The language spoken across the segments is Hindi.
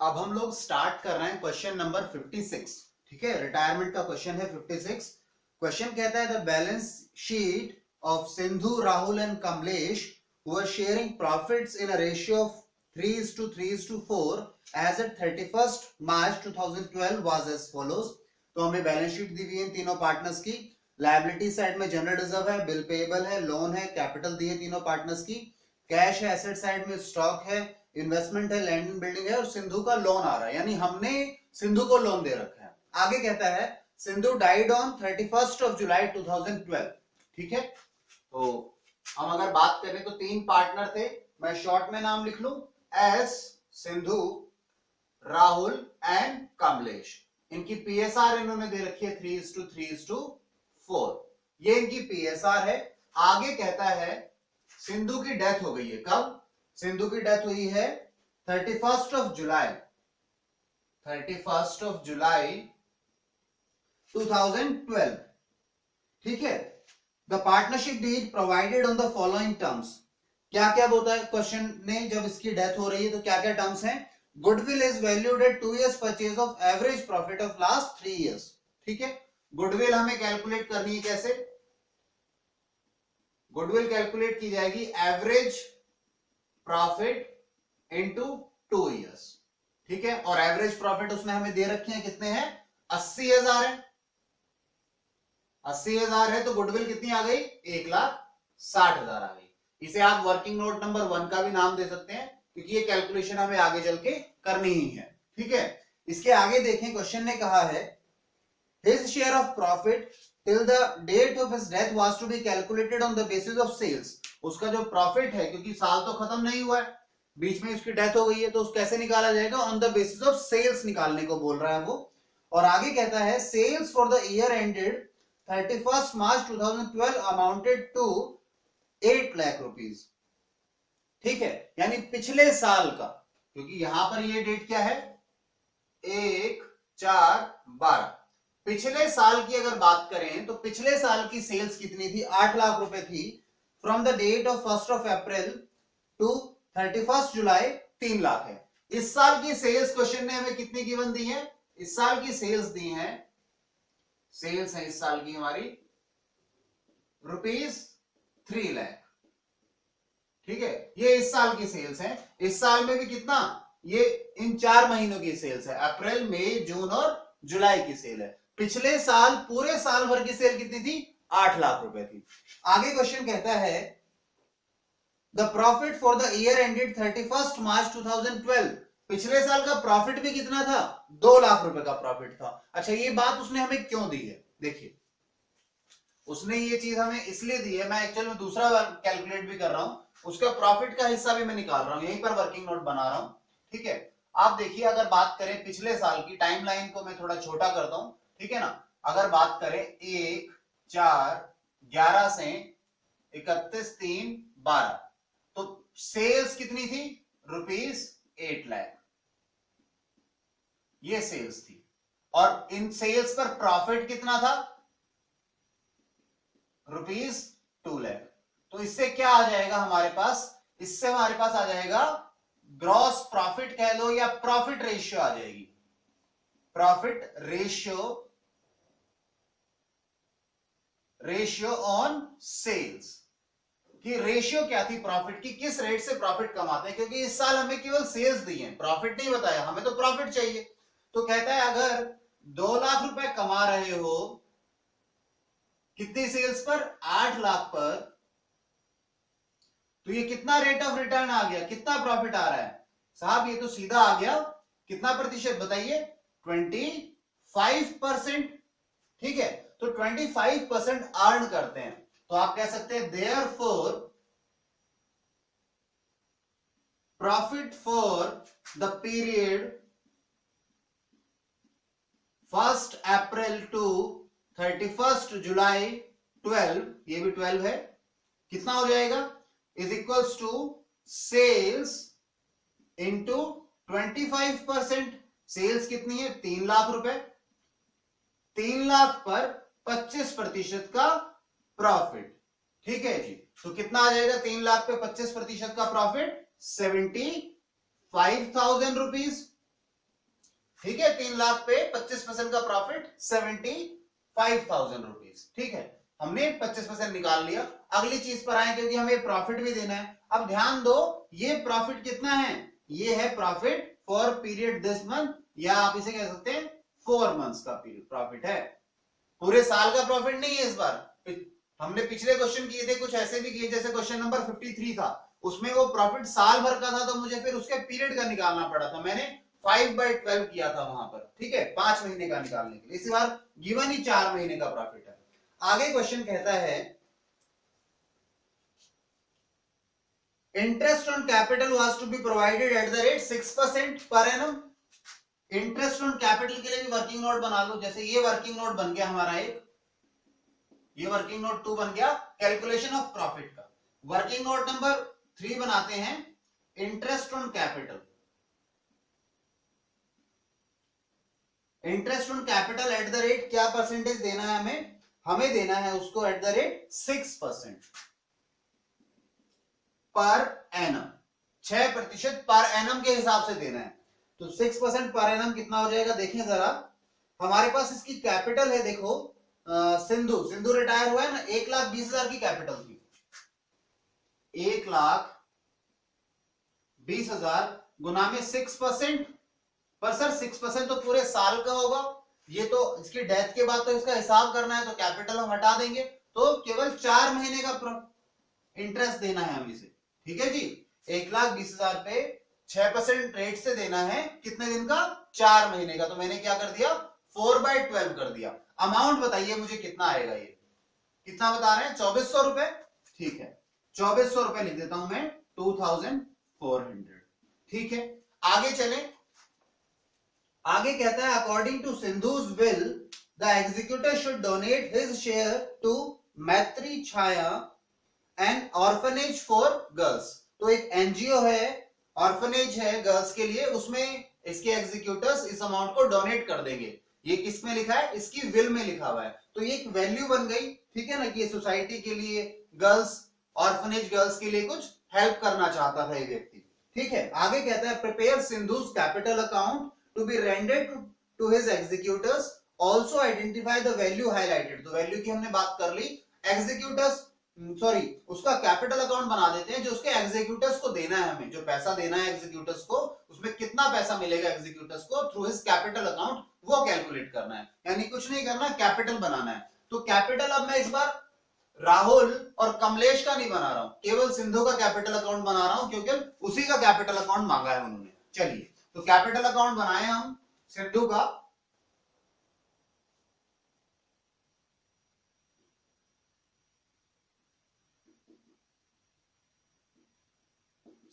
अब हम लोग स्टार्ट कर रहे हैं क्वेश्चन नंबर 56 ठीक है? रिटायरमेंट का क्वेश्चन है 56 क्वेश्चन कहता है the balance sheet of Sindhu Rahul and Kamlesh who are sharing profits in a ratio of 3 is to 3 is to 4 as at 31st March 2012 was as follows. तो हमें बैलेंस शीट दी हुई है तीनों पार्टनर्स की। लाइबिलिटी साइड में जनरल रिज़र्व है बिल पेएबल है लोन है कैपिटल दी है तीनों पार्टनर्स की। कैश है एसेट साइड में स्टॉक है इन्वेस्टमेंट है लैंड एंड बिल्डिंग है और सिंधु का लोन आ रहा है। यानी हमने सिंधु को लोन दे रखा है। आगे कहता है, Sindhu died on thirty first of July two thousand twelve ठीक है? तो हम अगर बात करें तो तीन पार्टनर थे। मैं शॉर्ट में नाम लिख लू। S Sindhu, Rahul and Kamlesh. इनकी पीएसआर इन्होंने दे रखी है three is to three is to four ये इनकी पीएसआर है। आगे कहता है, सिंधु की डेथ हो गई है। कब? सिंधु की डेथ हुई है thirty first of July thirty first of July 2012 ठीक है? The partnership deeds provided on the following terms क्या क्या होता है? क्वेश्चन ने जब इसकी डेथ हो रही है तो क्या क्या टर्म्स हैं? Goodwill is valued at two years purchase of average profit of last three years ठीक है? गुडविल हमें कैलकुलेट करनी है कैसे? गुडविल कैलकुलेट की जाएगी average profit into two years ठीक है? और एवरेज प्रॉफिट उसमें हमें दे रखे हैं कितने हैं? अस्सी हज़ार है। अस्सी हज़ार है तो गुडविल कितनी आ गई? एक लाख साठ हज़ार आ गई। इसे आप वर्किंग नोट नंबर वन का भी नाम दे सकते हैं, क्योंकि ये कैलकुलेशन हमें आगे चल के करनी ही है। ठीक है? इसके आगे देखें क्वेश्चन ने कहा है his share of profit till the date of his death was to be calculated on the basis of sales उसका जो प्रॉफिट है, क्योंकि साल तो खत्म नहीं हुआ है, बीच में उसकी डेथ हो गई है तो उस कैसे निकाला जाएगा? On the basis of sales निकालने को बोल रहा है वो। और आगे कहता है sales for the year ended 31st March 2012 amounted to eight lakh rupees ठीक है? यानी पिछले साल का, क्योंकि यहाँ पर ये डेट क्या है? एक, चार, बारह। पिछले साल की अगर बात करें तो पिछले साल की सेल्स कितनी थी? आठ लाख रुपए थी। From the date of first of April to thirty first July तीन लाख है। इस साल की सेल्स क्वेश्चन ने हमें कितनी गिवन दी है? इस साल की सेल्स दी है। सेल्स है इस साल की हमारी। रुपीज़ थ्री लैख ठीक है? ये इस साल की सेल्स है। इस साल में भी कितना? ये इन चार महीनों की सेल्स है। अप्रैल मई जून और जुलाई की सेल है। पिछले साल, पूरे साल भर की सेल कितनी थी? आठ लाख रुपए थी आगे क्वेश्चन कहता है the profit for the year ended thirty first March two thousand twelve पिछले साल का प्रॉफिट भी कितना था? दो लाख रुपए का प्रॉफिट था। अच्छा ये बात उसने हमें क्यों दी है? देखिए, उसने ये चीज़ हमें इसलिए दी है, मैं एक्चुअल में दूसरा कैलकुलेट भी कर रहा हूँ। उसका प्रॉफिट का हिस्सा भी मैं निकाल रहा हूँ, यहीं पर वर्किंग नोट बना रहा हूँ, ठीक है? आप देखिए, अगर बात करें पिछले साल की टाइमलाइन को मैं थोड़ा छोटा करता हूँ, ठीक है ना? अगर बात करें एक चार, ग्यारह से इकतीस, तीन, बारह। तो सेल्स कितनी थी? रुपीज़ एट लैख ये सेल्स थी। और इन सेल्स पर प्रॉफिट कितना था? रुपीज़ टू लैख तो इससे क्या आ जाएगा हमारे पास? इससे हमारे पास आ जाएगा ग्रॉस प्रॉफिट कह लो या प्रॉफिट रेशियो आ जाएगी। Profit ratio ratio on sales कि रेशियो क्या थी प्रॉफिट की? किस रेट से प्रॉफिट कमाते हैं? क्योंकि इस साल हमें केवल सेल्स दिए प्रॉफिट नहीं बताया, हमें तो प्रॉफिट चाहिए। तो कहता है, अगर दो लाख रुपए कमा रहे हो, कितनी सेल्स पर? आठ लाख पर। तो ये कितना रेट ऑफ़ रिटर्न आ गया? कितना प्रॉफिट आ रहा है? साहब, ये तो सीधा आ गया। कितना प्रतिशत? बताइए। ट्वेंटी फाइव परसेंट ठीक है? तो 25 परसेंट अर्न करते हैं। तो आप कह सकते हैं therefore profit for the period first April to thirty first July twelve ये भी ट्वेल्व है, कितना हो जाएगा? Is equals to sales into twenty five percent sales कितनी है? तीन लाख रुपए। तीन लाख पर पच्चीस प्रतिशत का प्रॉफिट ठीक है जी? तो कितना आ जाएगा? तीन लाख पे पच्चीस प्रतिशत का profit seventy five thousand rupees ठीक है? तीन लाख पे पच्चीस परसेंट का profit seventy five thousand rupees ठीक है? हमने पच्चीस परसेंट निकाल लिया। अगली चीज़ पर आए, क्योंकि हमें प्रॉफिट भी देना है। अब ध्यान दो, ये प्रॉफिट कितना है? ये है profit for period this month या आप इसे कह सकते हैं फोर मंथ्स का पीरियड प्रॉफिट है। पूरे साल का प्रॉफिट नहीं है इस बार। हमने पिछले क्वेश्चन किए थे, कुछ ऐसे भी किए, जैसे क्वेश्चन नंबर 53 था। उसमें वो प्रॉफिट साल भर का था तो मुझे फिर उसके पीरियड का निकालना पड़ा था। मैंने फाइव बाई ट्वेल्व किया था वहाँ पर, ठीक है? पाँच महीने का निकालने के लिए। इसी बार गिवन ही चार महीने का प्रॉफिट है। आगे क्वेश्चन कहता है interest on capital was to be provided at the rate six percent per annum interest on capital के लिए भी वर्किंग नोट बना लो। जैसे ये वर्किंग नोट बन गया हमारा एक, ये वर्किंग नोट टू बन गया कैलकुलेशन ऑफ़ प्रॉफिट का। वर्किंग नोट नंबर थ्री बनाते हैं, interest on capital. Interest on capital at the rate क्या परसेंटेज देना है हमें? हमें देना है उसको at the rate six percent per annum. छह प्रतिशत पर एनम के हिसाब से देना है। तो सिक्स परसेंट पर एनम कितना हो जाएगा? देखिए जरा। हमारे पास इसकी कैपिटल है, देखो सिंधु। सिंधु रिटायर हुआ है ना, एक लाख बीस हज़ार की कैपिटल थी। एक लाख बीस हज़ार गुना में सिक्स परसेंट पर सर सिक्स परसेंट तो पूरे साल का होगा। ये तो इसकी डेथ के बाद तो इसका हिसाब करना है तो कैपिटल हम हटा देंगे। तो केवल चार महीने का इंटरेस्ट देना है हम इसे। ठीक है जी? एक लाख बीस हज़ार पे छह परसेंट रेट से देना है कितने दिन का? चार महीने का। तो मैंने क्या कर दिया? फोर बाई ट्वेल्व कर दिया। अमाउंट बताइए मुझे कितना आएगा ये? कितना बता रहे हैं? चौबीस सौ रुपए? ठीक है। चौबीस सौ रुपए लिख देता हूँ मैं टू थाउज़ेंड फोर हंड्रेड ठीक है। आगे चले। आगे कहता है according to Sindhu's will the executor should donate his share to Maitri Chhaya and orphanage for girls तो एक एनजीओ है ऑर्फनेज है गर्ल्स के लिए, उसमें इसके एग्जीक्यूटर्स इस अमाउंट को डोनेट कर देंगे। ये किसमें लिखा है? इसकी विल में लिखा हुआ है। तो ये एक वैल्यू बन गई, ठीक है ना, कि सोसाइटी के लिए गर्ल्स ऑर्फनेज गर्ल्स के लिए कुछ हेल्प करना चाहता था ये व्यक्ति। ठीक है, आगे कहता है prepare Sindhu's capital account to be rendered to his his also identify the value highlighted तो वैल्यू की हमने बात कर ली। एग्जीक्यूटर्स सॉरी उसका कैपिटल अकाउंट बना देते हैं जो उसके एग्जीक्यूटर्स को देना है हमें, जो पैसा देना है एग्जीक्यूटर्स को, उसमें कितना पैसा मिलेगा एग्जीक्यूटर्स को थ्रू हिज कैपिटल अकाउंट वो कैलकुलेट करना है। यानी कुछ नहीं करना कैपिटल बनाना है। तो कैपिटल अब मैं इस बार राहुल और कमलेश का नहीं बना रहा हूँ, केवल सिंधु का कैपिटल अकाउंट बना रहा हूँ, क्योंकि उसी का कैपिटल अकाउंट मांगा है उन्होंने। चलिए तो कैपिटल अकाउंट बनाए हम सिंधु का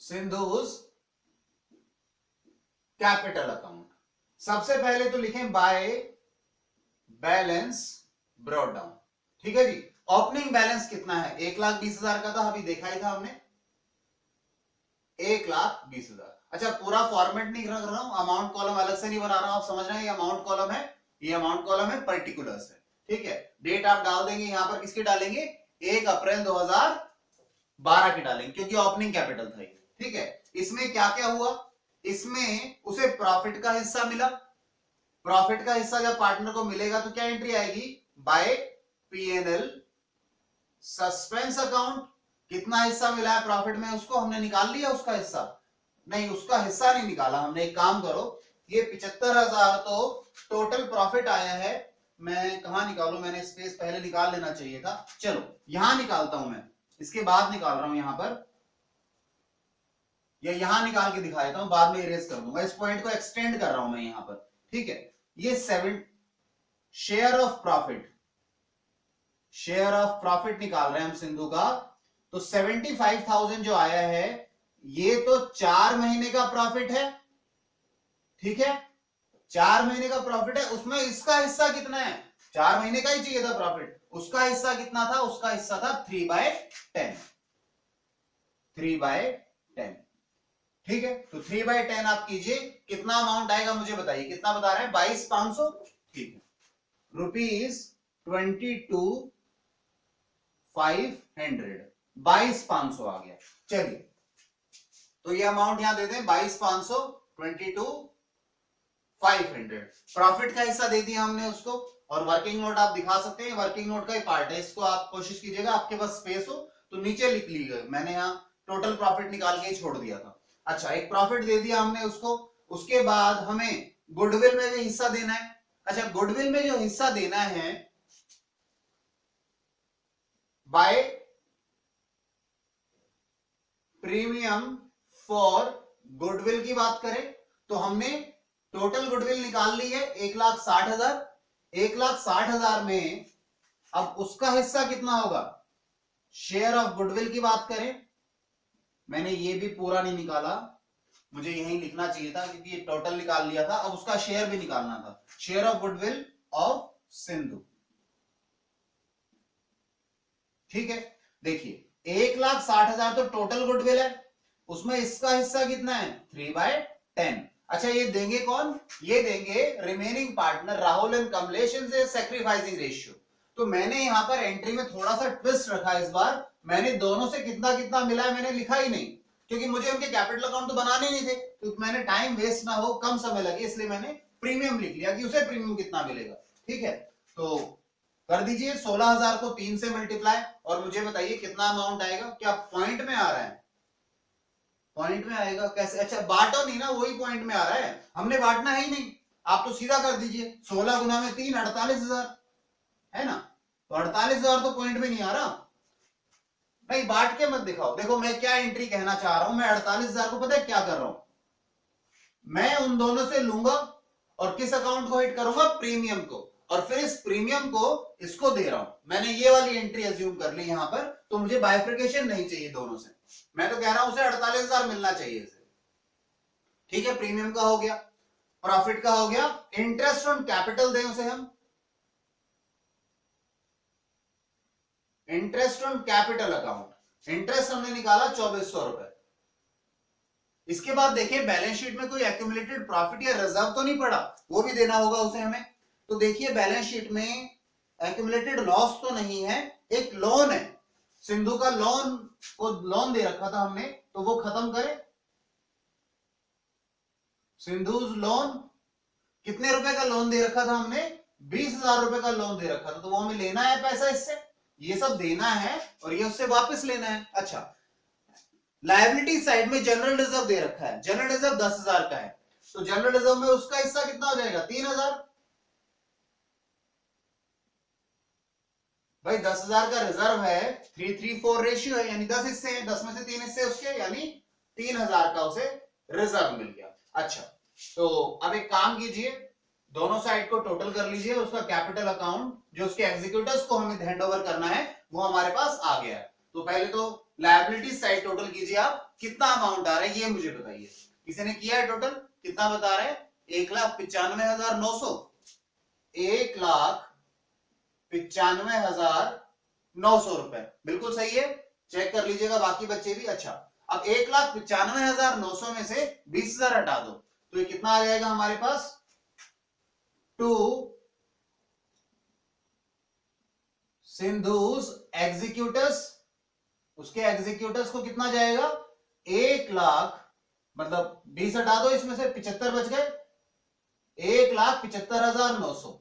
सिंधुज कैपिटल अकाउंट। सबसे पहले तो लिखें बाय बैलेंस ब्रॉड डाउन। ठीक है जी? ओपनिंग बैलेंस कितना है? एक लाख बीस हज़ार का था अभी देखा ही था हमने। एक लाख बीस हज़ार। अच्छा पूरा फॉर्मेट नहीं रख रहा हूँ। अमाउंट कॉलम अलग से नहीं बना रहा हूँ। आप समझ रहे हैं, ये अमाउंट कॉलम है, ये अमाउंट कॉलम है पर्टिकुलर्स है। ठीक है? डेट आप डाल देंगे, यहाँ पर किसकी डालेंगे? एक अप्रैल 2012 की डालेंगे, क्योंकि ओपनिंग कैपिटल था ये। ठीक है? इसमें क्या क्या हुआ? इसमें उसे प्रॉफिट का हिस्सा मिला। प्रॉफिट का हिस्सा जब पार्टनर को मिलेगा तो क्या एंट्री आएगी? बाय पीएनएल सस्पेंस अकाउंट कितना हिस्सा मिला है प्रॉफिट में? उसको हमने निकाल लिया उसका हिस्सा। नहीं, उसका हिस्सा नहीं निकाला हमने। एक काम करो, ये पिछहत्तर हज़ार तो टोटल प्रॉफिट आया है। मैं कहा निकालू? मैंने स्पेस पहले निकाल लेना चाहिए था। चलो, यहाँ निकालता हूँ मैं। इसके बाद निकाल रहा हूँ यहाँ पर। या यहाँ निकाल के दिखा देता हूँ बाद में इरेज कर दूँगा। इस पॉइंट को एक्सटेंड कर रहा हूँ मैं यहाँ पर, ठीक है? ये seven share of profit share of profit निकाल रहे हैं हम सिंधु का। तो सेवेंटी फाइव थाउज़ेंड जो आया है, ये तो चार महीने का प्रॉफिट है, ठीक है? चार महीने का प्रॉफिट है, उसमें इसका हिस्सा कितना है? चार महीने का ही चाहिए था प्रॉफिट उसका हिस्सा कितना था? उसका हिस्सा था three by ten three by ten ठीक है? तो थ्री बाय टेन आप कीजिए। कितना अमाउंट आएगा मुझे बताइए। कितना बता रहे हैं? बाईस पाँच सौ? ठीक है। Rupees twenty two five hundred बाईस पाँच सौ आ गया। चलिए। तो ये अमाउंट यहाँ दे दें। बाईस पाँच सौ ट्वेंटी टू 500 प्रॉफिट का हिस्सा दे दिया हमने उसको। और वर्किंग नोट आप दिखा सकते हैं। वर्किंग नोट का ही पार्ट है। इसको आप कोशिश कीजिएगा। आपके पास स्पेस हो तो नीचे लिख लीजिए। मैंने यहाँ टोटल प्रॉफिट निकाल के छोड़ दिया था। अच्छा एक प्रॉफिट दे दिया हमने उसको, उसके बाद हमें गुडविल में भी हिस्सा देना है। अच्छा गुडविल में जो हिस्सा देना है बाय प्रीमियम फॉर गुडविल की बात करें तो हमने टोटल गुडविल निकाल ली है एक लाख साठ हज़ार। एक लाख साठ हज़ार में अब उसका हिस्सा कितना होगा? शेयर ऑफ़ गुडविल की बात करें मैंने ये भी पूरा नहीं निकाला। मुझे यही लिखना चाहिए था क्योंकि ये टोटल निकाल लिया था। अब उसका शेयर भी निकालना था। Share of goodwill of Sindhu ठीक है? देखिए, एक लाख साठ हज़ार तो टोटल गुडविल है। उसमें इसका हिस्सा कितना है? थ्री बाय टेन अच्छा ये देंगे कौन? ये देंगे remaining partner Rahul and Kamlesh sacrificing ratio तो मैंने यहाँ पर एंट्री में थोड़ा सा ट्विस्ट रखा इस बार। मैंने दोनों से कितना कितना मिला है मैंने लिखा ही नहीं। क्योंकि मुझे उनके कैपिटल अकाउंट तो बनाने नहीं थे। तो मैंने टाइम वेस्ट ना हो, कम समय लगे, इसलिए मैंने प्रीमियम लिख लिया कि उसे प्रीमियम कितना मिलेगा। ठीक है? तो कर दीजिए, सोलह हज़ार को तीन से मल्टीप्लाई और मुझे बताइए कितना अमाउंट आएगा। क्या पॉइंट में आ रहा है? पॉइंट में आएगा? कैसे? अच्छा बांटो नहीं ना, वही पॉइंट में आ रहा है। हमने बांटना है ही नहीं। आप तो सीधा कर दीजिए। सोलह गुना में तीन, अड़तालीस हज़ार। है ना? तो अड़तालीस हज़ार तो पॉइंट में नहीं आ रहा। नहीं बांट के मत दिखाओ। देखो, मैं क्या एंट्री कहना चाह रहा हूँ, मैं अड़तालीस हज़ार को पता है क्या कर रहा हूँ? मैं उन दोनों से लूँगा और किस अकाउंट को हिट करूँगा? प्रीमियम को। और फिर इस प्रीमियम को इसको दे रहा हूँ। मैंने ये वाली एंट्री एज्यूम कर ली यहाँ पर तो मुझे बाइफ्रिकेशन नहीं चाहिए दोनों से। मैं तो कह रहा हूँ, उसे अड़तालीस हज़ार मिलना चाहिए इसे। ठीक है प्रीमियम का हो गया। प्रॉफिट का हो गया। इंटरेस्ट ऑन कैपिटल दें उसे हम। Interest on capital account. Interest हमने निकाला चौबीस सौ रुपए। इसके बाद देखिए, बैलेंस शीट में कोई एक्यूमुलेटेड प्रॉफिट या रिज़र्व तो नहीं पड़ा? वो भी देना होगा उसे हमें। तो देखिए, बैलेंस शीट में एक्यूमुलेटेड लॉस तो नहीं है, एक लोन है। सिंधु का लोन को लोन दे रखा था हमने तो वो खत्म करे। सिंधु लोन कितने रुपए का लोन दे रखा था हमने? बीस हज़ार रुपए का लोन दे रखा था तो वो हमें लेना है पैसा इससे। ये सब देना है और ये उससे वापस लेना है। अच्छा। लाइबिलिटी साइड में जनरल रिज़र्व दे रखा है। जनरल रिज़र्व दस हज़ार का है। तो जनरल रिज़र्व में उसका हिस्सा कितना हो जाएगा? तीन हज़ार। भाई, दस हज़ार का रिज़र्व है। थ्री थ्री फोर रेशियो है, यानी दस हिस्से हैं। दस में से तीन हिस्से उसके, यानी तीन हज़ार का उसे रिज़र्व मिल गया। अच्छा। तो अब एक काम कीजिए। दोनों साइड को टोटल कर लीजिए, उसका कैपिटल अकाउंट, जो उसके एग्जीक्यूटिव को हमें हैंड ओवर करना है, वो हमारे पास आ गया तो पहले तो लाइबिलिटी साइड टोटल कीजिए आप, कितना अमाउंट आ रहा है, ये मुझे बताइए। किसी ने किया है टोटल कितना बता रहे हैं? एक लाख पिचानवे हज़ार नौ सौ। एक लाख पिचानवे हज़ार नौ सौ रुपए। बिल्कुल सही है? चेक कर लीजिएगा, बाकी बच्चे भी। अच्छा अब एक लाख पिचानवे हज़ार नौ सौ में से बीस हज़ार हटा दो। तो ये कितना आ जाएगा हमारे पास? टू सिंधुस एग्जीक्यूटर्स उसके एग्जीक्यूटर्स को कितना जाएगा? एक लाख मतलब बीस हटा दो इसमें से पिछहत्तर बच गए। एक लाख पिछहत्तर हज़ार नौ सौ।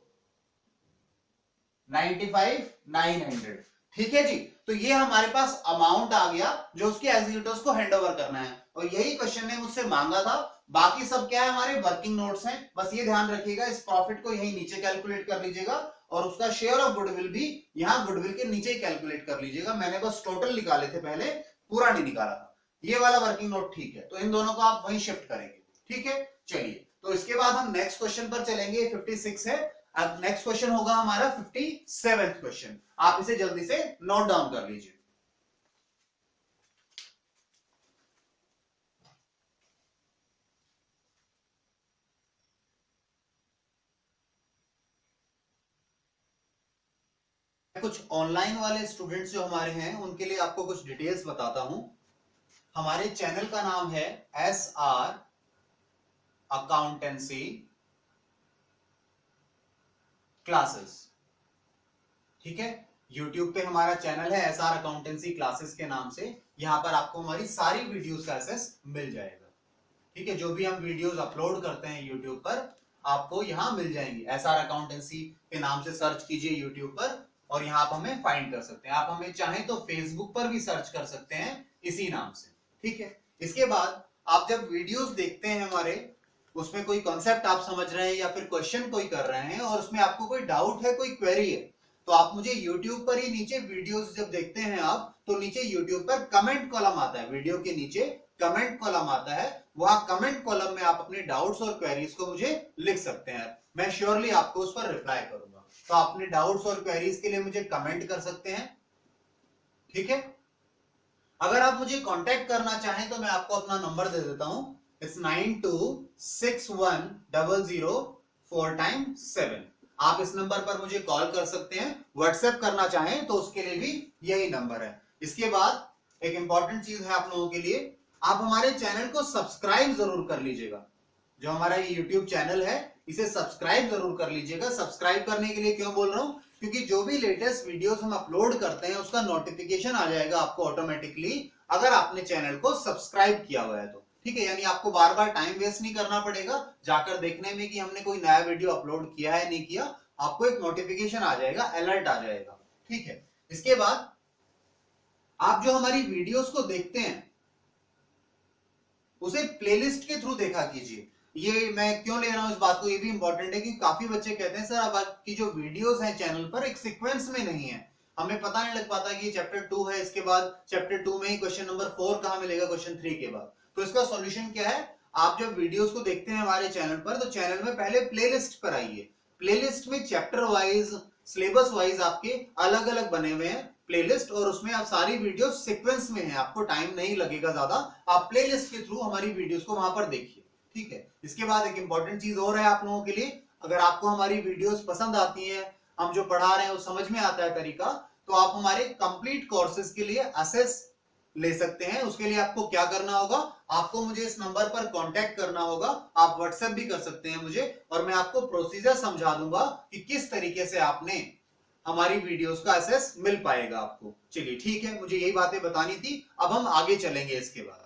Ninety five, nine hundred. ठीक है जी? तो ये हमारे पास अमाउंट आ गया जो उसके एग्जीक्यूटर्स को हैंड ओवर करना है। और यही क्वेश्चन ने मुझसे मांगा था बाकी सब क्या है हमारे? वर्किंग नोट्स हैं। बस ये ध्यान रखिएगा, इस प्रॉफिट को यही नीचे कैलकुलेट कर लीजिएगा और उसका शेयर ऑफ़ गुडविल भी यहाँ गुडविल के नीचे ही कैलकुलेट कर लीजिएगा। मैंने बस टोटल निकाले थे पहले, पूरा नहीं निकाला था। ये वाला वर्किंग नोट ठीक है। तो इन दोनों को आप वही शिफ्ट करेंगे। ठीक है? चलिए तो इसके बाद हम नेक्स्ट क्वेश्चन पर चलेंगे। 56 है। अब नेक्स्ट क्वेश्चन होगा हमारा फिफ्टी सेवेंथ क्वेश्चन आप इसे जल्दी से नोट डाउन कर लीजिए। कुछ ऑनलाइन वाले स्टूडेंट्स जो हमारे हैं, उनके लिए आपको कुछ डिटेल्स बताता हूँ। हमारे चैनल का नाम है एस आर अकाउंटेंसी क्लासेस ठीक है? यूट्यूब पे हमारा चैनल है एस आर अकाउंटेंसी क्लासेस के नाम से। यहाँ पर आपको हमारी सारी वीडियोस का एक्सेस मिल जाएगा। ठीक है? जो भी हम वीडियोस अपलोड करते हैं यूट्यूब पर, आपको यहाँ मिल जाएँगी। एस आर अकाउंटेंसी के नाम से सर्च कीजिए यूट्यूब पर। और यहाँ आप हमें फाइंड कर सकते हैं। आप हमें चाहें तो फेसबुक पर भी सर्च कर सकते हैं इसी नाम से। ठीक है? इसके बाद आप जब वीडियोस देखते हैं हमारे, उसमें कोई कॉन्सेप्ट आप समझ रहे हैं या फिर क्वेश्चन कोई कर रहे हैं और उसमें आपको कोई डाउट है, कोई क्वेरी है तो आप मुझे YouTube पर ही नीचे वीडियोस जब देखते हैं आप तो नीचे YouTube पर कमेंट कॉलम आता है। वीडियो के नीचे कमेंट कॉलम आता है। वहाँ कमेंट कॉलम में आप अपने डाउट्स और क्वेरीज को मुझे लिख सकते हैं। मैं श्योरली आपको उस पर रिप्लाई करूँगा। तो अपने डाउट्स और क्वेरीज के लिए मुझे कमेंट कर सकते हैं। ठीक है? अगर आप मुझे कांटेक्ट करना चाहें तो मैं आपको अपना नंबर दे देता हूँ। It's nine two six one double zero four time seven आप इस नंबर पर मुझे कॉल कर सकते हैं। व्हाट्सएप करना चाहें तो उसके लिए भी यही नंबर है। इसके बाद एक इंपॉर्टेंट चीज़ है आप लोगों के लिए। आप हमारे चैनल को सब्सक्राइब ज़रूर कर लीजिएगा। जो हमारा ये यूट्यूब चैनल है इसे सब्सक्राइब ज़रूर कर लीजिएगा। सब्सक्राइब करने के लिए क्यों बोल रहा हूँ? क्योंकि जो भी लेटेस्ट वीडियोस हम अपलोड करते हैं, उसका नोटिफिकेशन आ जाएगा आपको ऑटोमेटिकली अगर आपने चैनल को सब्सक्राइब किया हुआ है तो। ठीक है, यानी आपको बार बार टाइम वेस्ट नहीं करना पड़ेगा। जाकर देखने में कि हमने कोई नया वीडियो अपलोड किया है, नहीं किया, आपको एक नोटिफिकेशन आ जाएगा अलर्ट आ जाएगा। ठीक है, इसके बाद आप जो हमारी वीडियोस को देखते हैं, उसे प्लेलिस्ट के थ्रू देखा कीजिए। ये मैं क्यों ले रहा हूँ इस बात को? ये भी इंपॉर्टेंट है कि काफ़ी बच्चे कहते हैं, सर, अब आपकी जो वीडियोस हैं चैनल पर, एक सीक्वेंस में नहीं है। हमें पता नहीं लग पाता कि चैप्टर टू है, इसके बाद चैप्टर टू में ही क्वेश्चन नंबर फोर कहाँ मिलेगा क्वेश्चन थ्री के बाद? तो इसका सोल्यूशन क्या है? आप जब वीडियोस को देखते हैं हमारे चैनल पर तो चैनल में पहले प्लेलिस्ट पर आइए। प्लेलिस्ट में चैप्टर वाइज सिलेबस वाइज आपके अलग अलग बने हुए हैं प्लेलिस्ट और उसमें आप सारी वीडियो सीक्वेंस में है। आपको टाइम नहीं लगेगा ज़्यादा। आप प्लेलिस्ट के थ्रू हमारी वीडियोस को वहाँ पर देखिए। ठीक है? इसके बाद एक इंपॉर्टेंट चीज़ और है आप लोगों के लिए। अगर आपको हमारी वीडियोस पसंद आती हैं, हम जो पढ़ा रहे हैं, वो समझ में आता है तरीका तो आप हमारे कंप्लीट कोर्सेज के लिए असेस ले सकते हैं। उसके लिए आपको क्या करना होगा? आपको मुझे इस नंबर पर कांटेक्ट करना होगा। आप व्हाट्सएप भी कर सकते हैं मुझे और मैं आपको प्रोसीजर समझा दूँगा कि किस तरीके से आपने हमारी वीडियोस का एसेस मिल पाएगा आपको। चलिए ठीक है, मुझे यही बातें बतानी थी। अब हम आगे चलेंगे इसके बाद।